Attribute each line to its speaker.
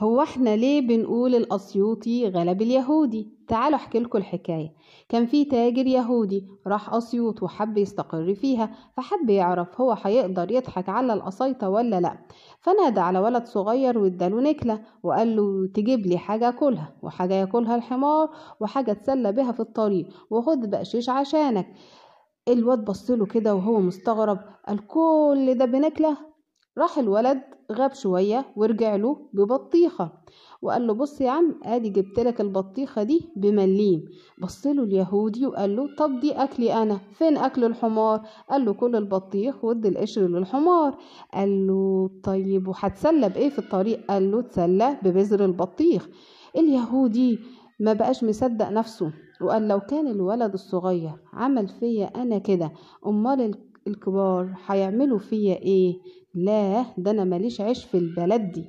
Speaker 1: هو إحنا ليه بنقول الأسيوطي غلب اليهودي؟ تعالوا أحكي لكم الحكاية. كان في تاجر يهودي راح أسيوط وحب يستقر فيها فحب يعرف هو هيقدر يضحك على القسيطة ولا لأ. فنادى على ولد صغير واداله نكلة وقال له تجيب لي حاجة أكلها وحاجة ياكلها الحمار وحاجة تسلى بها في الطريق وخد بقشيش عشانك. الواد بصله كده وهو مستغرب قال كل ده بنكلة؟ راح الولد غاب شوية ورجع له ببطيخة وقال له بص يا عم آدي جبت لك البطيخة دي بمليم. بص له اليهودي وقال له طب دي أكلي أنا فين أكل الحمار؟ قال له كل البطيخ ودي القشر للحمار. قال له طيب وهتسلى بإيه في الطريق؟ قال له تسلى ببذر البطيخ. اليهودي ما بقاش مصدق نفسه وقال لو كان الولد الصغير عمل فيا أنا كده أمال الكبار هيعملوا فيا إيه؟ لا ده أنا ماليش عيش في البلد دي.